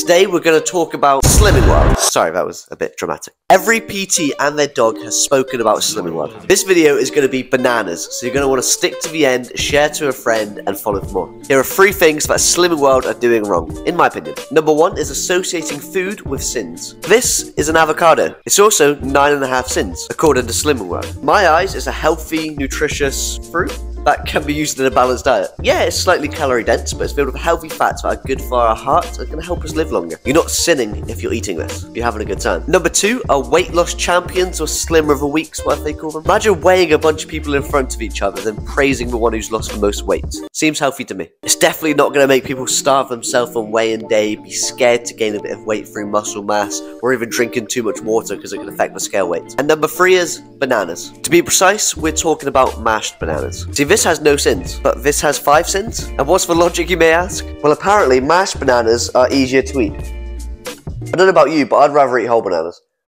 Today we're going to talk about Slimming World. Sorry, that was a bit dramatic. Every PT and their dog has spoken about Slimming World. This video is going to be bananas, so you're going to want to stick to the end, share to a friend, and follow for more. Here are three things that Slimming World are doing wrong, in my opinion. Number one is associating food with sins. This is an avocado. It's also nine and a half sins, according to Slimming World. My eyes is a healthy, nutritious fruit that can be used in a balanced diet. Yeah, it's slightly calorie dense, but it's filled with healthy fats that are good for our hearts and can help us live longer. You're not sinning if you're eating this. You're having a good time. Number two are weight loss champions or slimmer of the weeks, what they call them. Imagine weighing a bunch of people in front of each other, then praising the one who's lost the most weight. Seems healthy to me. It's definitely not going to make people starve themselves on weigh-in day, be scared to gain a bit of weight through muscle mass, or even drinking too much water because it can affect the scale weight. And number three is bananas. To be precise, we're talking about mashed bananas. This has no sins, but this has five sins? And what's the logic, you may ask? Well, apparently, mashed bananas are easier to eat. I don't know about you, but I'd rather eat whole bananas.